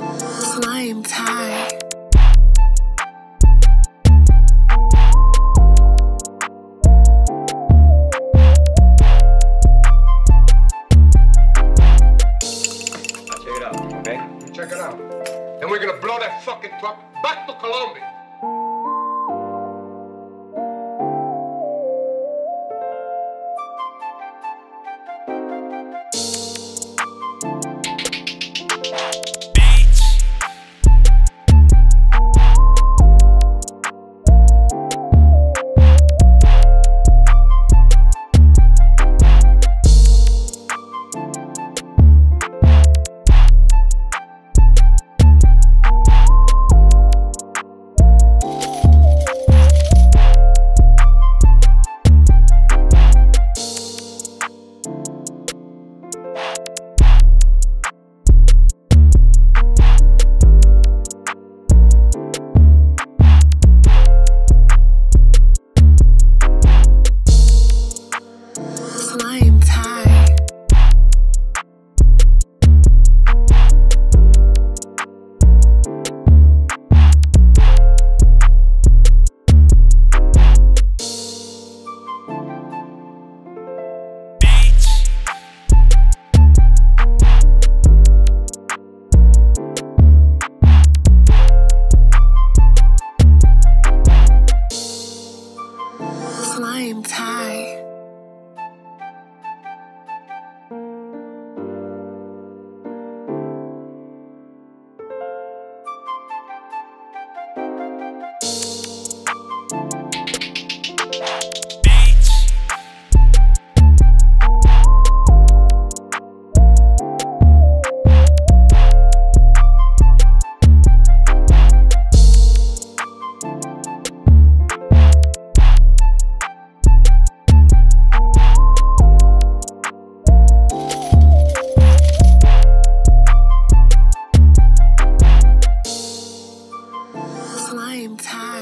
I'll check it out, okay? Check it out. Then we're gonna blow that fucking truck back to Colombia. Slime tie. Tie.